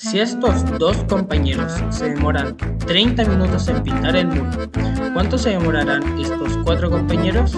Si estos dos compañeros se demoran 30 minutos en pintar el muro, ¿cuánto se demorarán estos cuatro compañeros?